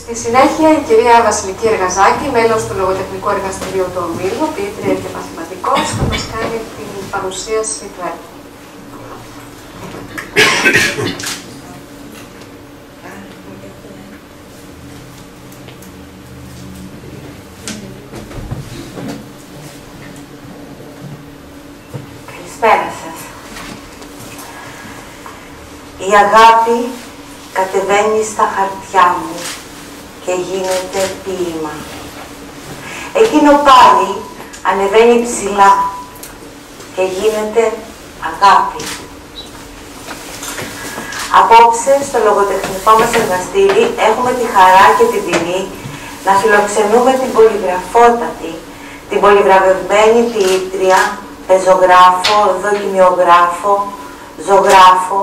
Στη συνέχεια η κυρία Βασιλική Εργαζάκη, μέλος του Λογοτεχνικού Εργαστηρίου του Ομίλου, ποιήτρια και μαθηματικός, θα μας κάνει την παρουσίαση του έργου. Καλησπέρα σας. Η αγάπη κατεβαίνει στα χαρτιά μου και γίνεται ποίημα. Εκείνο πάλι ανεβαίνει ψηλά και γίνεται αγάπη. Απόψε στο λογοτεχνικό μας εργαστήρι έχουμε τη χαρά και την τιμή να φιλοξενούμε την πολυγραφότατη, την πολυβραβευμένη ποιήτρια, πεζογράφο, δοκιμιογράφο, ζωγράφο,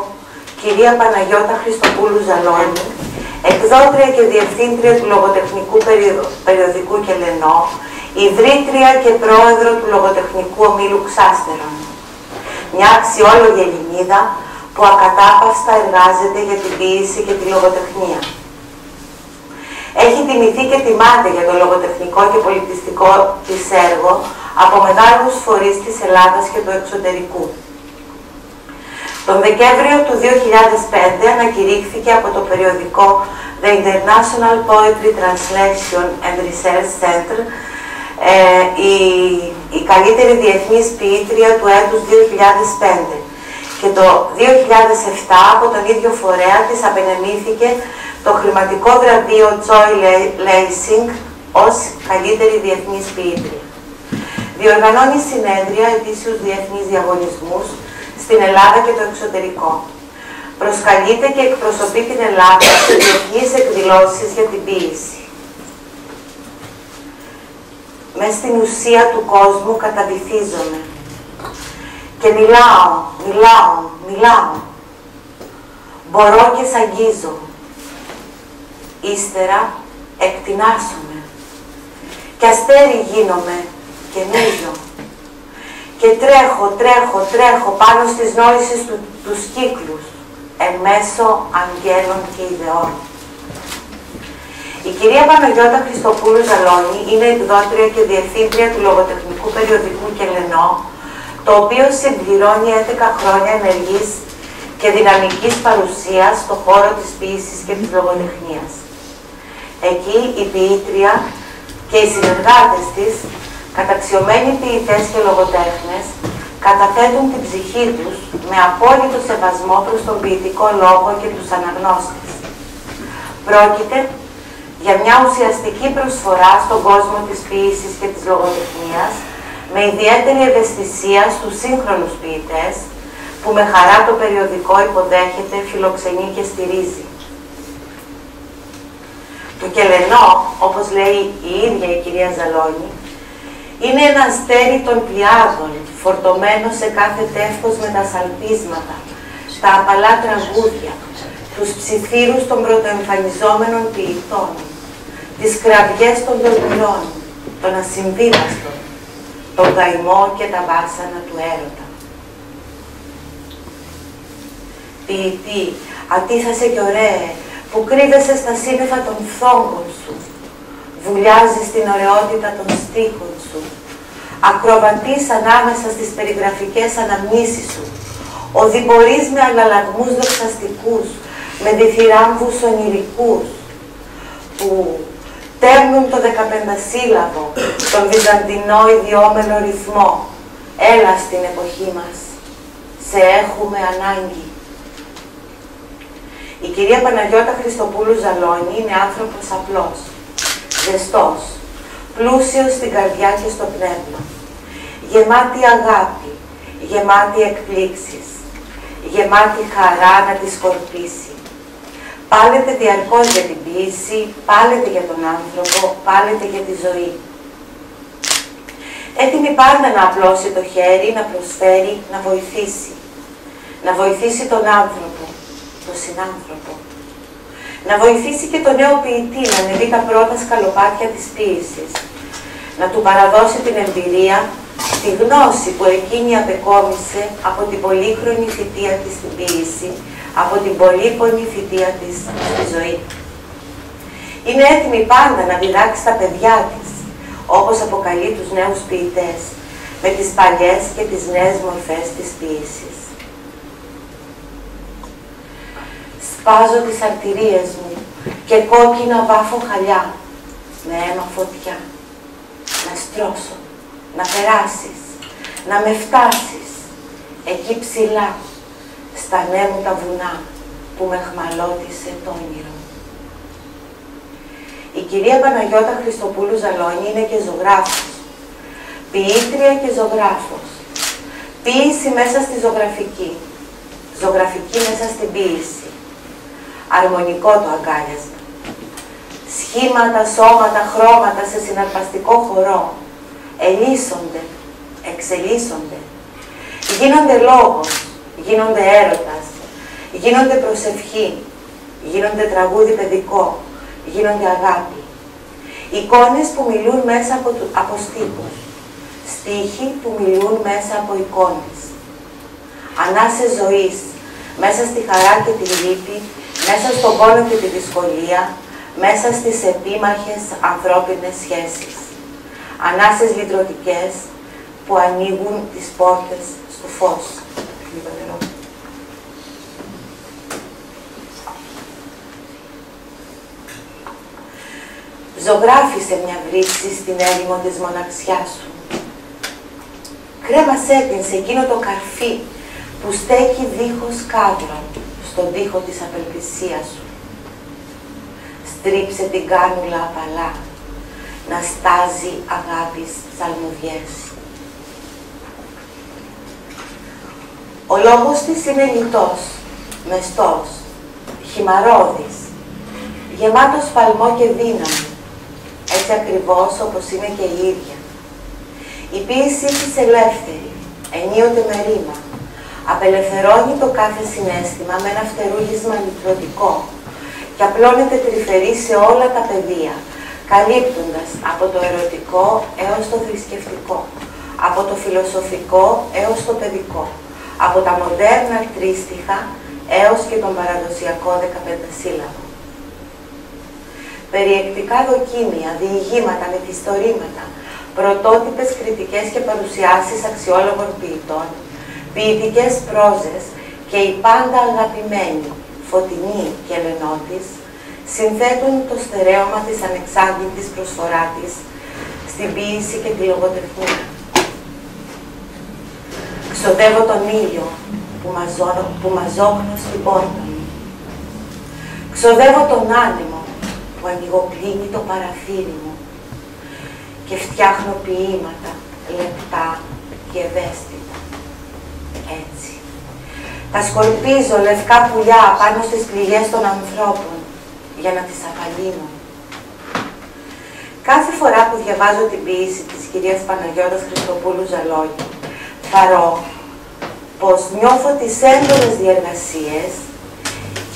κυρία Παναγιώτα Χριστοπούλου Ζαλόνη, εκδότρια και διευθύντριας του λογοτεχνικού περιοδικού Κελενό, ιδρύτρια και πρόεδρο του λογοτεχνικού ομίλου Ξάστερων. Μια αξιόλογη Ελληνίδα που ακατάπαυστα εργάζεται για την ποίηση και τη λογοτεχνία. Έχει τιμηθεί και τιμάται για το λογοτεχνικό και πολιτιστικό της έργο από μεγάλους φορείς της Ελλάδας και του εξωτερικού. Τον Δεκέμβριο του 2005 ανακηρύχθηκε από το περιοδικό The International Poetry Translation and Research Center ε, η, η καλύτερη διεθνής ποιήτρια του έτους 2005 και το 2007 από τον ίδιο φορέα της απενεμήθηκε το χρηματικό βραβείο Joy Lacing ως καλύτερη διεθνής ποιήτρια. Διοργανώνει συνέδρια ετήσιους διεθνείς διαγωνισμούς στην Ελλάδα και το εξωτερικό. Προσκαλείται και εκπροσωπεί την Ελλάδα σε διεθνείς εκδηλώσεις για την ποίηση. Μες στην ουσία του κόσμου καταβυθίζομαι. Και μιλάω, μιλάω, μιλάω. Μπορώ και σ' αγγίζω. Ύστερα εκτινάσομαι. Και αστέρι γίνομαι και νύζω και τρέχω, τρέχω, τρέχω πάνω στις νόησεις του, τους κύκλους, εν μέσω αγγέλων και ιδεών. Η κυρία Παναγιώτα Χριστοπούλου Ζαλόνη είναι εκδότρια και διευθύντρια του λογοτεχνικού περιοδικού Κελενό, το οποίο συμπληρώνει 11 χρόνια ενεργής και δυναμικής παρουσίας στον χώρο της ποίησης και της λογοτεχνίας. Εκεί η ποιήτρια και οι συνεργάτες της καταξιωμένοι ποιητές και λογοτέχνες καταθέτουν την ψυχή τους με απόλυτο σεβασμό προς τον ποιητικό λόγο και τους αναγνώστες. Πρόκειται για μια ουσιαστική προσφορά στον κόσμο της ποίησης και της λογοτεχνίας με ιδιαίτερη ευαισθησία στους σύγχρονους ποιητές που με χαρά το περιοδικό υποδέχεται, φιλοξενεί και στηρίζει. Το κελενό, όπως λέει η ίδια η κυρία Ζαλόνη, είναι ένα αστέρι των πλιάδων, φορτωμένο σε κάθε τεύχος με τα σαλπίσματα, τα απαλά τραγούδια, τους ψιθύρους των πρωτοεμφανιζόμενων ποιητών, τις κραυγές των δορμηρών, των ασυμβίβαστων, τον καημό και τα βάσανα του έρωτα. Ποιητή, ατίθασε και ωραίε, που κρύβεσαι στα σύννεφα των φθόγκων σου, βουλιάζει στην ωραιότητα των στίχων σου, ακροβατείς ανάμεσα στις περιγραφικές αναμνήσεις σου, οδηπορείς με αλλαλαγμούς δοξαστικούς, με διθυράμβους ονειρικούς, που τέρνουν το δεκαπεντασύλλαβο, τον βυζαντινό ιδιόμενο ρυθμό. Έλα στην εποχή μας, σε έχουμε ανάγκη. Η κυρία Παναγιώτα Χριστοπούλου Ζαλώνη είναι άνθρωπος απλός ζεστός, πλούσιος στην καρδιά και στο πνεύμα, γεμάτη αγάπη, γεμάτη εκπλήξεις, γεμάτη χαρά να τη σκορπίσει. Πάλετε διαρκώς για την ποιήση, πάλετε για τον άνθρωπο, πάλετε για τη ζωή. Έτοιμη πάντα να απλώσει το χέρι, να προσφέρει, να βοηθήσει. Να βοηθήσει τον άνθρωπο, τον συνάνθρωπο να βοηθήσει και τον νέο ποιητή να ανεβεί τα πρώτα σκαλοπάτια της ποίησης, να του παραδώσει την εμπειρία, τη γνώση που εκείνη απεκόμισε από την πολύχρονη θητεία της στην ποίηση, από την πολύπονη θητεία της στη ζωή. Είναι έτοιμη πάντα να διδάξει τα παιδιά της, όπως αποκαλεί τους νέους ποιητές, με τις παλιές και τις νέες μορφές της ποίησης. Σπάζω τις αρτηρίες μου και κόκκινα βάφω χαλιά με αίμα φωτιά. Να στρώσω, να περάσεις, να με φτάσεις εκεί ψηλά, στα νέα μου τα βουνά που με χμαλώτησε το όνειρο. Η κυρία Παναγιώτα Χριστοπούλου Ζαλόνη είναι και ζωγράφος, ποιήτρια και ζωγράφος. Ποίηση μέσα στη ζωγραφική, ζωγραφική μέσα στην ποίηση. Αρμονικό το αγκάλιασμα. Σχήματα, σώματα, χρώματα σε συναρπαστικό χορό. Ελίσσονται, εξελίσσονται. Γίνονται λόγος, γίνονται έρωτας, γίνονται προσευχή, γίνονται τραγούδι παιδικό, γίνονται αγάπη. Εικόνες που μιλούν μέσα από, από στίχους. Στίχοι που μιλούν μέσα από εικόνες. Ανάσες ζωής, μέσα στη χαρά και τη λύπη, μέσα στον πόνο και τη δυσκολία, μέσα στις επίμαχες ανθρώπινες σχέσεις. Ανάσες λυτρωτικές που ανοίγουν τις πόρτες στο φως. Ζωγράφισε μια βρύση στην έρημο της μοναξιάς σου. Κρέμασέ την σε εκείνο το καρφί που στέκει δίχως κάδρο στον τοίχο της απελπισίας σου. Στρίψε την κάνουλα απαλά, να στάζει αγάπης ψαλμουδιές. Ο λόγος της είναι λιτός, μεστός, χυμαρόδης, γεμάτος παλμό και δύναμη, έτσι ακριβώς όπως είναι και η ίδια. Η ποίησή της ελεύθερη, ενίοτε με ρήμα, απελευθερώνει το κάθε συνέστημα με ένα φτερούγισμα λυτρωτικό και απλώνεται τρυφερή σε όλα τα πεδία, καλύπτοντας από το ερωτικό έως το θρησκευτικό, από το φιλοσοφικό έως το παιδικό, από τα μοντέρνα τρίστιχα έως και τον παραδοσιακό δεκαπεντασύλλαβο. Περιεκτικά δοκίμια, διηγήματα, μυθιστορήματα, πρωτότυπες κριτικές και παρουσιάσεις αξιόλογων ποιητών, ποιητικές πρόζες και η πάντα αγαπημένη, φωτεινή και ελενότης, συνθέτουν το στερέωμα της ανεξάρτητης προσφοράς της στην ποίηση και τη λογοτεχνία. Ξοδεύω τον ήλιο που, μαζώ, που μαζόχνω στην πόρτα μου. Ξοδεύω τον άνεμο που ανοιγοκλίνει το παραθύρι μου και φτιάχνω ποίηματα λεπτά και ευαίσθητα. Έτσι. Τα σκορπίζω λευκά πουλιά πάνω στις πληγές των ανθρώπων για να τις απαλύνω. Κάθε φορά που διαβάζω την ποίηση της κυρίας Παναγιώτας Χριστοπούλου Ζαλόγη, θαρώ πως νιώθω τις έντονες διεργασίες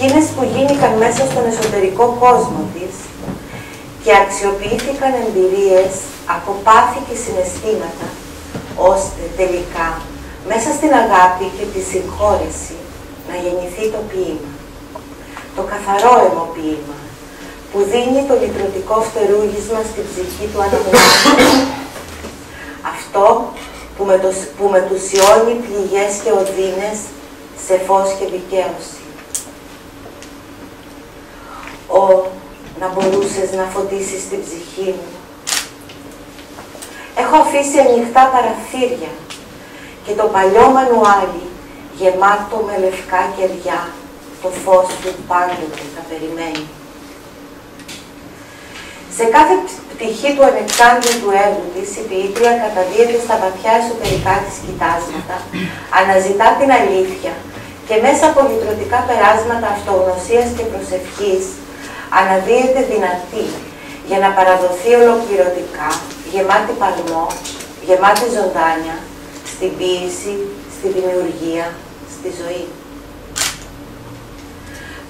εκείνες που γίνηκαν μέσα στον εσωτερικό κόσμο της και αξιοποιήθηκαν εμπειρίες από πάθη και συναισθήματα, ώστε τελικά μέσα στην αγάπη και τη συγχώρεση να γεννηθεί το ποίημα. Το καθαρό ποίημα, που δίνει το λυτρωτικό φτερούγισμα στην ψυχή του αναμονικού. Αυτό που, που μετουσιώνει πληγές και οδύνες σε φως και δικαίωση ο, να μπορούσες να φωτίσεις την ψυχή μου. Έχω αφήσει ανοιχτά παραθύρια και το παλιό μανουάλι γεμάτο με λευκά κεριά, το φως του πάντοτε θα περιμένει. Σε κάθε πτυχή του ανεξάντλητου έργου της, η ποιήτρια καταδίεται στα βαθιά εσωτερικά της κοιτάσματα, αναζητά την αλήθεια και μέσα από λυτρωτικά περάσματα αυτογνωσίας και προσευχής, αναδύεται δυνατή για να παραδοθεί ολοκληρωτικά, γεμάτη παλμό, γεμάτη ζωντάνια, στην ποίηση, στη δημιουργία, στη ζωή.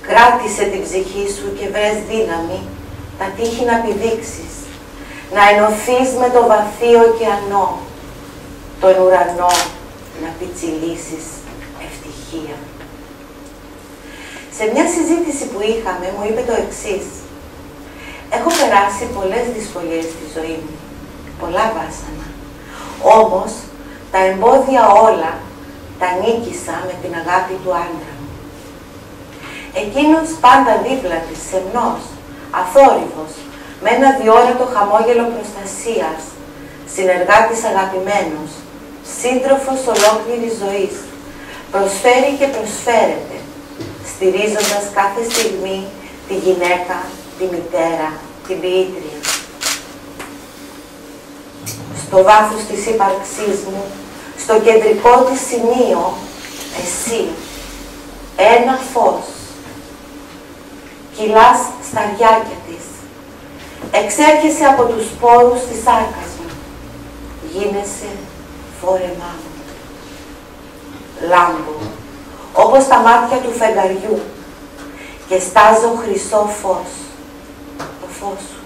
Κράτησε την ψυχή σου και βρες δύναμη τα τύχη να πηδήξεις, να ενωθείς με το βαθύ ωκεανό, τον ουρανό να πιτσιλήσεις ευτυχία. Σε μια συζήτηση που είχαμε, μου είπε το εξής. περάσει πολλές δυσκολίες στη ζωή μου, πολλά βάσανα. Όμως, τα εμπόδια όλα τα νίκησα με την αγάπη του άντρα μου. Εκείνος πάντα δίπλα της, σεμνός, αθόρυβος, με ένα διόρατο χαμόγελο προστασίας, συνεργάτης αγαπημένος, σύντροφος ολόκληρης ζωής, προσφέρει και προσφέρεται, στηρίζοντας κάθε στιγμή τη γυναίκα, τη μητέρα, την ποιήτρια. Στο βάθος της ύπαρξής μου, στο κεντρικό της σημείο, εσύ, ένα φως, κυλάς στα ριάκια της, εξέρχεσαι από τους σπόρους της άρκας μου, γίνεσαι φόρεμά μου. Λάμπω, όπως τα μάτια του φεγγαριού και στάζω χρυσό φως, το φως σου.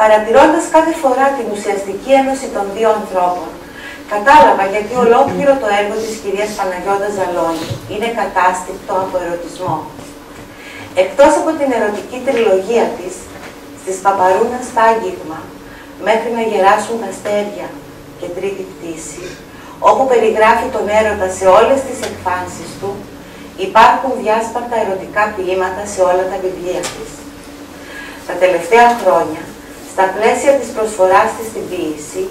Παρατηρώντας κάθε φορά την ουσιαστική ένωση των δύο ανθρώπων, κατάλαβα γιατί ολόκληρο το έργο της κυρίας Παναγιώτας Ζαλόνη είναι κατάστηκτο από ερωτισμό. Εκτός από την ερωτική τριλογία της, στις Παπαρούνας στα Άγγιγμα, μέχρι να γεράσουν τα αστέρια και τρίτη πτήση, όπου περιγράφει τον έρωτα σε όλες τις εκφάνσεις του, υπάρχουν διάσπαρτα ερωτικά ποίηματα σε όλα τα βιβλία της. Τα τελευταία χρόνια, στα πλαίσια της προσφοράς της στην ποίηση,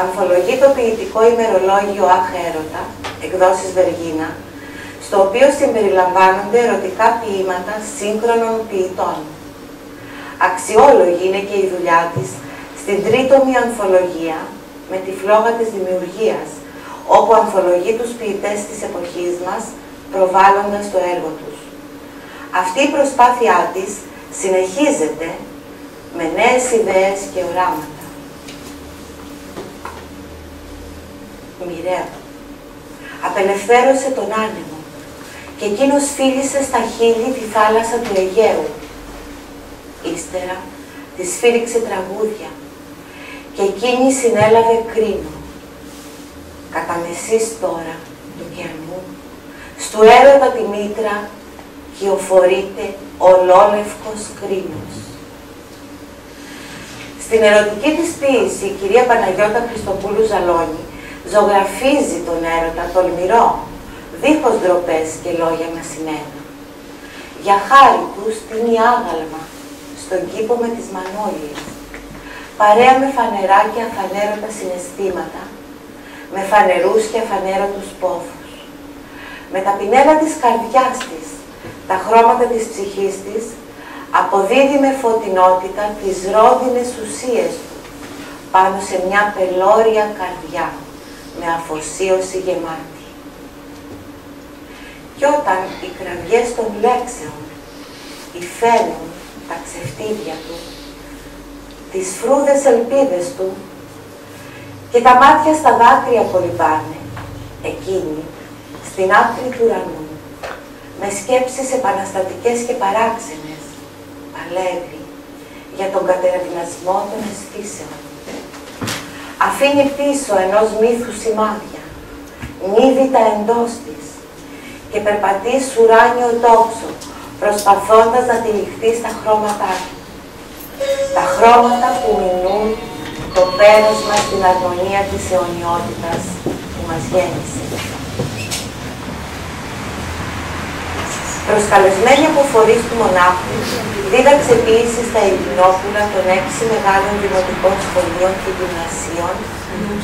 ανθολογεί το ποιητικό ημερολόγιο Αχ Έρωτα, εκδόσεις Βεργίνα, στο οποίο συμπεριλαμβάνονται ερωτικά ποίηματα σύγχρονων ποιητών. Αξιόλογη είναι και η δουλειά της στην τρίτομη ανθολογία με τη φλόγα της δημιουργίας, όπου ανθολογεί τους ποιητές της εποχής μας, προβάλλοντας το έργο τους. Αυτή η προσπάθειά της συνεχίζεται με νέες ιδέες και οράματα. Μοιραίο. Απελευθέρωσε τον άνεμο και εκείνος φίλησε στα χείλη τη θάλασσα του Αιγαίου. Ύστερα της σφύριξε τραγούδια και εκείνη συνέλαβε κρίνο. Κατά μεσής τώρα του κερμού, στου έρωτα τη μήτρα κυοφορείται ολόλευκος κρίνος. Στην ερωτική της ποίηση, η κυρία Παναγιώτα Χριστοπούλου Ζαλόνη ζωγραφίζει τον έρωτα τολμηρό, δίχως ντροπές και λόγια μασημένα. Για χάρη του στείνει άγαλμα στον κήπο με τις μανόλιες, παρέα με φανερά και αφανέρωτα συναισθήματα, με φανερούς και αφανέρωτους πόθους. Με τα πινέλα της καρδιάς της, τα χρώματα της ψυχής της, αποδίδει με φωτεινότητα τις ρόδινες ουσίες του, πάνω σε μια πελώρια καρδιά, με αφοσίωση γεμάτη. Κι όταν οι κραυγές των λέξεων υφαίνουν τα ξεφτίδια του, τις φρούδες ελπίδες του και τα μάτια στα δάκρυα κολυμπάνε, εκείνη, στην άκρη του ουρανού, με σκέψεις επαναστατικές και παράξενες, παλεύει για τον κατεραδυνασμό των αισθήσεων. Αφήνει πίσω ενός μύθου σημάδια, νύβει τα εντός της και περπατεί σουράνιο τόξο, προσπαθώντας να τυλιχθεί στα χρώματά του. Τα χρώματα που μηνούν το πέρασμα στην αρμονία της αιωνιότητας που μας γέννησε. Προσκαλεσμένη από φορείς του μονάχου, δίδαξε ποιήση στα Ελληνόπουλα των έξι μεγάλων δημοτικών σχολείων και γυμνασίων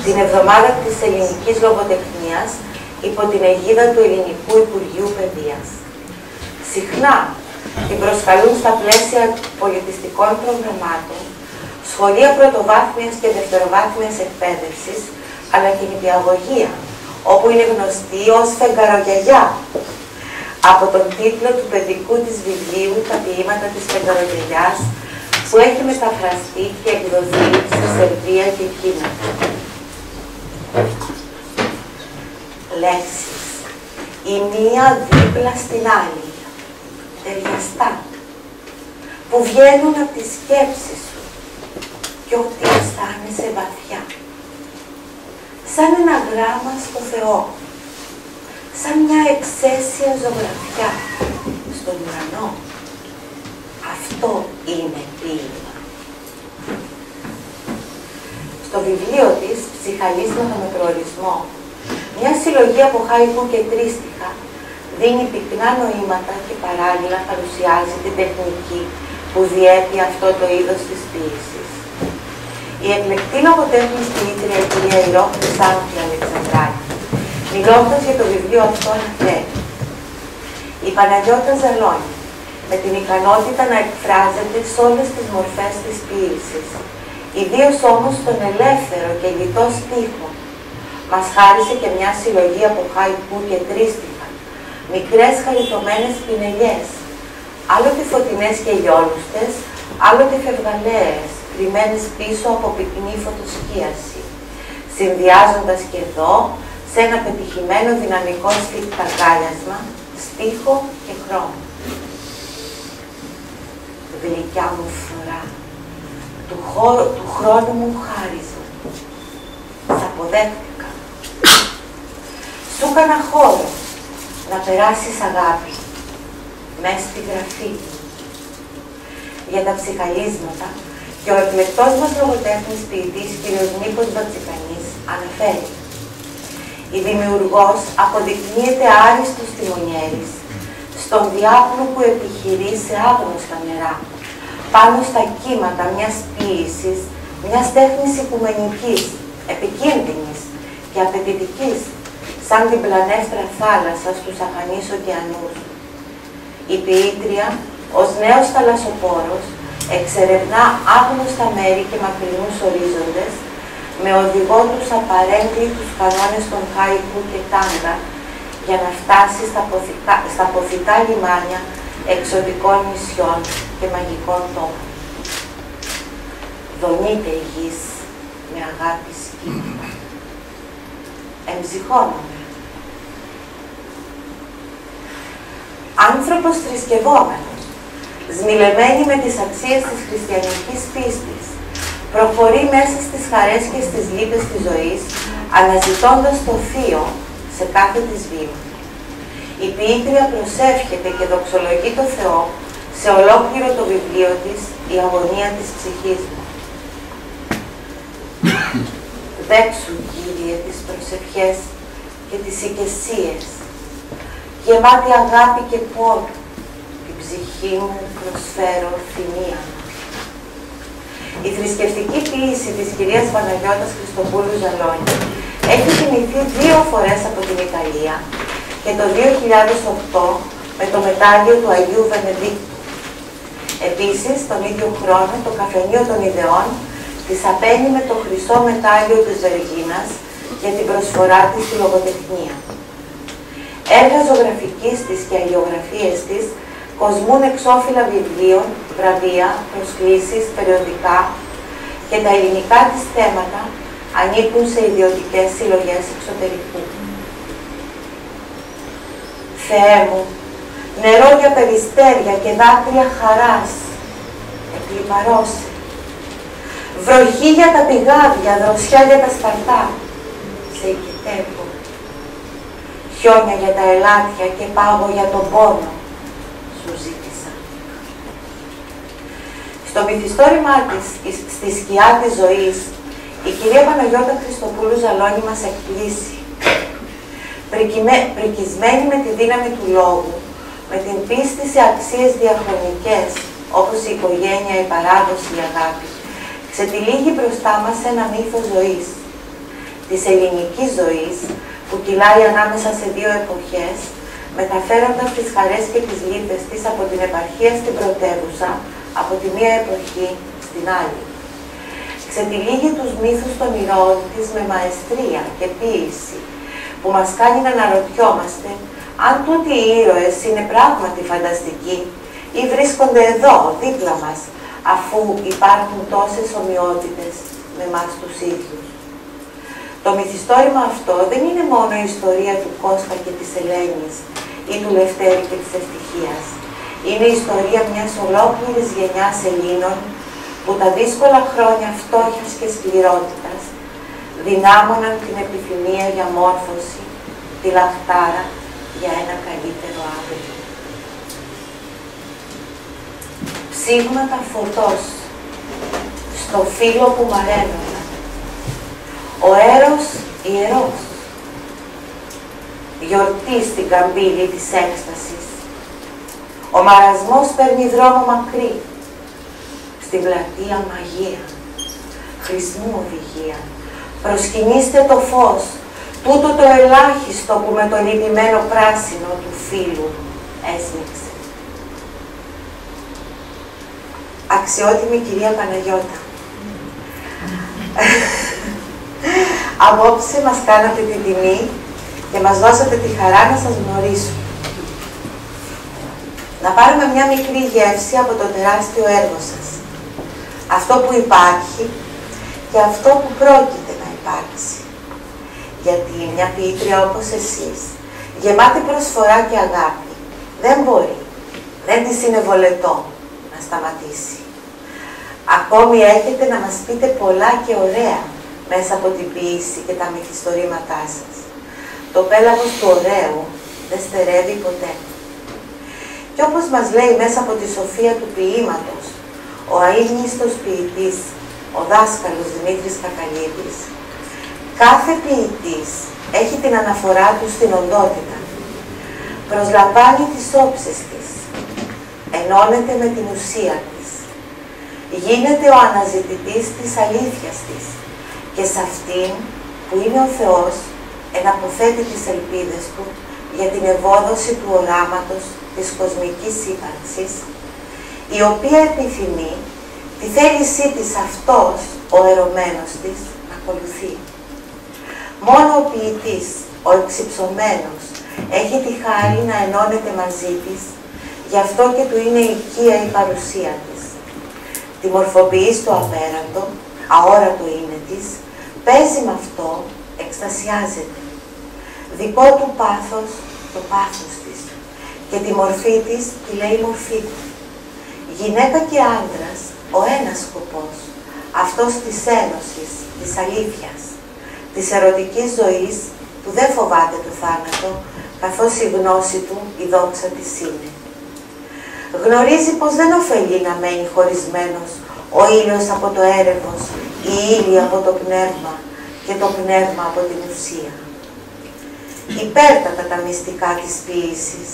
την εβδομάδα της ελληνικής λογοτεχνίας υπό την αιγίδα του Ελληνικού Υπουργείου Παιδείας. Συχνά την προσκαλούν στα πλαίσια πολιτιστικών προγραμμάτων, σχολεία πρωτοβάθμιας και δευτεροβάθμιας εκπαίδευσης, αλλά και νηπιαγωγία, όπου είναι γνωστή ως φεγγαρογιαγιά, από τον τίτλο του παιδικού της βιβλίου «Τα ποίηματα της φεγγαρογιαγιάς», που έχει μεταφραστεί και εκδοθεί στη Σερβία και Κίνα. Λέξεις. Η μία δίπλα στην άλλη ταιριαστά, που βγαίνουν από τη σκέψη σου και ό,τι αισθάνεσαι βαθιά. Σαν ένα γράμμα στο Θεό, σαν μια εξαίσια ζωγραφιά στον ουρανό. Αυτό είναι ποίημα. Στο βιβλίο της «Ψυχαλίσματα με προορισμό», μια συλλογή από χάικου και τρίστιχα δίνει πυκνά νοήματα και παράλληλα παρουσιάζει την τεχνική που διέπει αυτό το είδος της ποίησης. Η εκλεκτή λογοτέχνης ποιήτρια η κυρία Ιρόχ Χρυσάνθη Αλεξανδράκη, μιλώντας για το βιβλίο αυτό αναφέρει η Παναγιώτα Ζαλόνη, με την ικανότητα να εκφράζεται σε όλες τις μορφές της ποίησης, ιδίως όμως τον ελεύθερο και λιτό στίχο, μας χάρισε και μια συλλογή από χαϊκού και τρίστιχα, μικρές χαριτωμένες πινελιές, άλλοτε φωτεινές και γιόλουστες, άλλοτε φευγαλαίες, κρυμμένες πίσω από πυκνή φωτοσκίαση, συνδυάζοντας και εδώ σε ένα πετυχημένο δυναμικό σφιχταγκάλιασμα, στίχο και χρώμα. Γλυκιά μου φορά, του, χώρου, του χρόνου μου χάριζα, σ' αποδέχτηκα. Σου έκανα χώρο να περάσεις αγάπη, μέσα στη γραφή Για τα ψυχαλίσματα και ο εκλεκτός μας λογοτέχνης ποιητής κ. Νίκος Μπατσικανής αναφέρει η δημιουργός αποδεικνύεται άριστος τιμονιέρης στον διάπλο που επιχειρεί σε άγνωστα νερά, πάνω στα κύματα μιας ποίησης, μιας τέχνης οικουμενικής, επικίνδυνης και απαιτητικής, σαν την πλανέστρα θάλασσα στους αχανείς ωκεανούς. Η ποιήτρια, ως νέος θαλασσοπόρος, εξερευνά άγνωστα μέρη και μακρινούς ορίζοντες, με οδηγό τους απαρέγκλη τους κανόνες των Χάικου και Τάγκα για να φτάσει στα, ποθητά, στα ποθητά λιμάνια εξωτικών νησιών και μαγικών τόπων. Δονείται η γης με αγάπη σκύλα. Εμψυχώνομαι. Άνθρωπος θρησκευόμενος, σμιλεμένη με τις αξίες της χριστιανικής πίστης, προχωρεί μέσα στις χαρές και στις λύπες της ζωής, αναζητώντας το Θείο σε κάθε της βήμα. Η ποιήτρια προσεύχεται και δοξολογεί το Θεό σε ολόκληρο το βιβλίο της «Η αγωνία της ψυχής μου». Δέξου, Κύριε, τις προσευχές και τις οικεσίες, γεμάτη αγάπη και πόνο, την ψυχή μου προσφέρω θυμία η θρησκευτική ποιήση της κυρίας Παναγιώτας Χριστοπούλου Ζαλόνη έχει κινηθεί δύο φορές από την Ιταλία και το 2008 με το μετάλλιο του Αγίου Βενεδίκτου. Επίσης, τον ίδιο χρόνο, το Καφενείο των Ιδεών της απένει με το χρυσό μετάλλιο της Βεργίνας για την προσφορά της στη λογοτεχνία. Έργα ζωγραφικής της και αλλιογραφίες της κοσμούν εξώφυλλα βιβλίων, βραβεία, προσκλήσεις, περιοδικά και τα ελληνικά της θέματα ανήκουν σε ιδιωτικές συλλογές εξωτερικού. Θεέ μου, νερό για περιστέρια και δάκρυα χαράς, εκλυπαρώσε. Βροχή για τα πηγάδια, δροσιά για τα σπαρτά, σε οικητεύω. Χιόνια για τα ελάτια και πάγο για τον πόνο, Στο μυθιστόρημά της, στη σκιά της ζωής, η κυρία Παναγιώτα Χριστοπούλου Ζαλόνη μας εκπλήσει. Πρικισμένη με τη δύναμη του λόγου, με την πίστη σε αξίες διαχρονικές, όπως η οικογένεια, η παράδοση, η αγάπη, ξετυλίγει μπροστά μας ένα μύθο ζωής, της ελληνικής ζωής, που κυλάει ανάμεσα σε δύο εποχές, μεταφέροντας τις χαρές και τις λύπες της από την επαρχία στην πρωτεύουσα, από τη μία εποχή στην άλλη. Ξετυλίγει τους μύθους των ηρώων της με μαεστρία και ποίηση, που μας κάνει να αναρωτιόμαστε αν τούτοι οι ήρωες είναι πράγματι φανταστικοί ή βρίσκονται εδώ, δίπλα μας, αφού υπάρχουν τόσες ομοιότητες με μας τους ίδιους. Το μυθιστόρημα αυτό δεν είναι μόνο η ιστορία του Κώστα και της Ελένης ή του Λευτέρη και της Ευτυχίας. Είναι η ιστορία μιας ολόκληρης γενιάς Ελλήνων που τα δύσκολα χρόνια φτώχειας και σκληρότητας δυνάμωναν την επιθυμία για μόρφωση, τη λαχτάρα για ένα καλύτερο αύριο. ψήγματα φωτός στο φύλλο που μαραίνονταν. Ο έρος ιερός. Γιορτή στην καμπύλη της έκστασης. Ο μαρασμός παίρνει δρόμο μακρύ. Στην πλατεία μαγεία. Χρησμού οδηγία. Προσκυνήστε το φως. Τούτο το ελάχιστο που με το λυπημένο πράσινο του φίλου έσμιξε. Αξιότιμη κυρία Παναγιώτα. Απόψε μας κάνατε την τιμή και μας δώσατε τη χαρά να σας γνωρίσουμε. Να πάρουμε μια μικρή γεύση από το τεράστιο έργο σας. Αυτό που υπάρχει και αυτό που πρόκειται να υπάρξει. Γιατί μια ποιήτρια όπως εσείς, γεμάτη προσφορά και αγάπη, δεν μπορεί, δεν της είναι βολετό να σταματήσει. Ακόμη έχετε να μας πείτε πολλά και ωραία μέσα από την ποίηση και τα μυθιστορήματά σας. Το πέλαγος του ωραίου δεν στερεύει ποτέ. Και όπως μας λέει μέσα από τη σοφία του ποίηματος, ο αείμνηστος ποιητής, ο δάσκαλος Δημήτρης Κακαλίδης, κάθε ποιητής έχει την αναφορά του στην οντότητα. Προσλαμβάνει τις όψεις της, ενώνεται με την ουσία της. Γίνεται ο αναζητητής της αλήθειας της και σε αυτήν που είναι ο Θεός εναποθέτει τις ελπίδες του για την ευόδοση του οράματος της κοσμικής ύπαρξης, η οποία επιθυμεί τη θέλησή της αυτός, ο ερωμένος της, να ακολουθεί. Μόνο ο ποιητής, ο εξυψωμένος, έχει τη χάρη να ενώνεται μαζί της, γι' αυτό και του είναι οικία η παρουσία της. Τη μορφοποιείς στο απέραντο, αόρατο είναι της, παίζει με αυτό, εκστασιάζεται. Δικό του πάθος, το πάθος της. Και τη μορφή της, τη λέει μορφή του. Γυναίκα και άντρας, ο ένας σκοπός, αυτός της ένωσης, της αλήθειας, της ερωτικής ζωής που δεν φοβάται το θάνατο, καθώς η γνώση του η δόξα της είναι. Γνωρίζει πως δεν ωφελεί να μένει χωρισμένος ο ήλιος από το έρευος, η ύλη από το πνεύμα και το πνεύμα από την ουσία. Υπέρτατα τα μυστικά της ποίησης,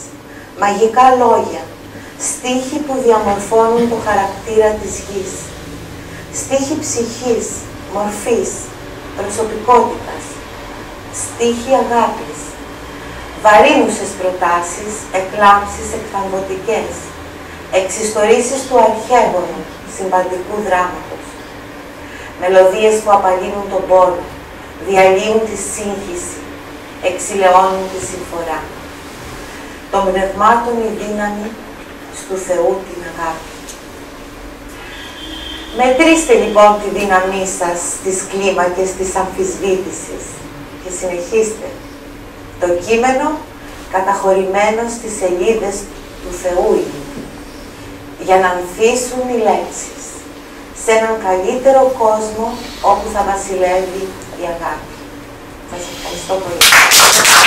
μαγικά λόγια, στίχοι που διαμορφώνουν το χαρακτήρα της γης, στίχοι ψυχής, μορφής, προσωπικότητας, στίχοι αγάπης, βαρύνουσες προτάσεις, εκλάμψεις εκφαμβωτικές, εξιστορήσεις του αρχαίγωνου, συμπαντικού δράματος, μελωδίες που απαλύνουν τον πόνο, διαλύουν τη σύγχυση, εξηλαιώνουν τη συμφορά. Των πνευμάτων η δύναμη του Θεού την αγάπη. Μετρήστε λοιπόν τη δύναμή σας στις κλίμακες της αμφισβήτησης και συνεχίστε. Το κείμενο καταχωρημένο στις σελίδες του Θεού είναι, για να ανθίσουν οι λέξεις σε έναν καλύτερο κόσμο όπου θα βασιλεύει η αγάπη. Σας ευχαριστώ πολύ.